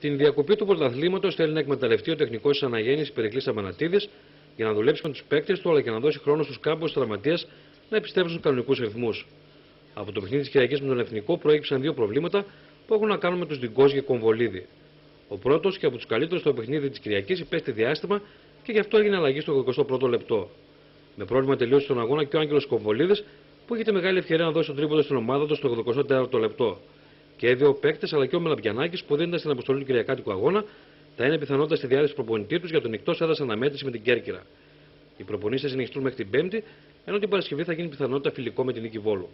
Την διακοπή του πρωταθλήματος θέλει να εκμεταλλευτεί ο τεχνικός της Αναγέννησης Περικλής Αμανατίδη για να δουλέψει με τους παίκτες του αλλά και να δώσει χρόνο στους κάμπους τραυματίας να επιστρέψουν στους κανονικούς ρυθμούς. Από το παιχνίδι της Κυριακής με τον Εθνικό προέκυψαν δύο προβλήματα που έχουν να κάνουν με τους Διγκόζ και Κομβολίδη. Ο πρώτος και από τους καλύτερους στο παιχνίδι της Κυριακής υπέστη διάστημα και γι' αυτό έγινε αλλαγή στο 21ο λεπτό. Με πρόβλημα τελείωσε τον αγώνα και ο Άγγελος Κομβολίδης που είχε τη μεγάλη ευκαιρία να δώσει τον τρίποντο στην ομάδα του στο 84ο λεπτό. Και δύο παίκτες αλλά και ο Μελαμπιανάκης που δεν ήταν στην αποστολή του Κυριακάτικου αγώνα θα είναι πιθανότητα στη διάθεση προπονητή τους για τον εκτό έδρα αναμέτρηση με την Κέρκυρα. Οι προπονήσεις θα συνεχιστούν μέχρι την Πέμπτη, ενώ την Παρασκευή θα γίνει πιθανότητα φιλικό με την Νίκη Βόλου.